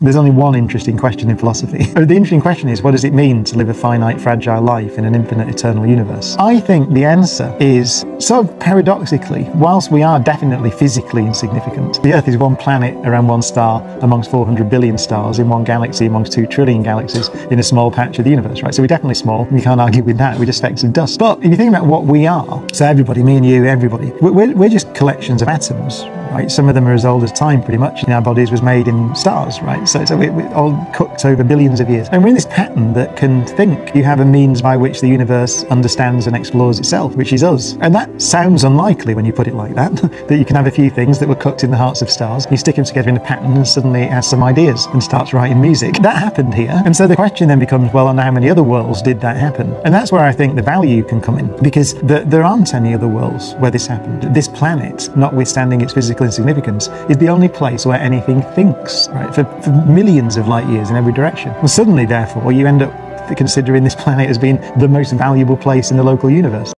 There's only one interesting question in philosophy. the interesting question is what does it mean to live a finite, fragile life in an infinite, eternal universe? I think the answer is sort of paradoxically, whilst we are definitely physically insignificant, the Earth is one planet around one star amongst 400 billion stars in one galaxy amongst 2 trillion galaxies in a small patch of the universe, right? So we're definitely small. We can't argue with that. We're just specks of dust. But if you think about what we are, so everybody, me and you, everybody, we're, we're just collections of atoms, right? Some of them are as old as time, pretty much. Our bodies was made in stars, right? So, so we, all cooked over billions of years. And we're in this pattern that can think. You have a means by which the universe understands and explores itself, which is us. And that sounds unlikely when you put it like that, that you can have a few things that were cooked in the hearts of stars. You stick them together in a pattern and suddenly it has some ideas and starts writing music. That happened here. And so the question then becomes, well, on how many other worlds did that happen? And that's where I think the value can come in because the, there aren't any other worlds where this happened. This planet, notwithstanding its physical insignificance, is the only place where anything thinks, right, for, for millions of light years in every direction. And suddenly, therefore, you end up considering this planet as being the most valuable place in the local universe.